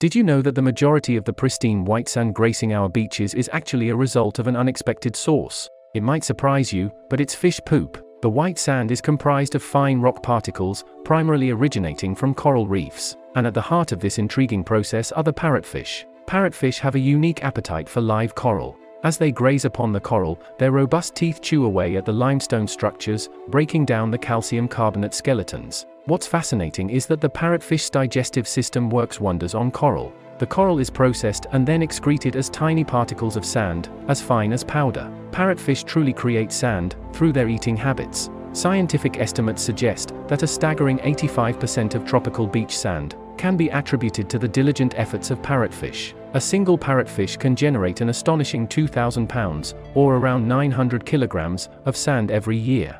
Did you know that the majority of the pristine white sand gracing our beaches is actually a result of an unexpected source? It might surprise you, but it's fish poop. The white sand is comprised of fine rock particles, primarily originating from coral reefs. And at the heart of this intriguing process are the parrotfish. Parrotfish have a unique appetite for live coral. As they graze upon the coral, their robust teeth chew away at the limestone structures, breaking down the calcium carbonate skeletons. What's fascinating is that the parrotfish's digestive system works wonders on coral. The coral is processed and then excreted as tiny particles of sand, as fine as powder. Parrotfish truly create sand, through their eating habits. Scientific estimates suggest that a staggering 85% of tropical beach sand can be attributed to the diligent efforts of parrotfish. A single parrotfish can generate an astonishing 2,000 pounds, or around 900 kilograms, of sand every year.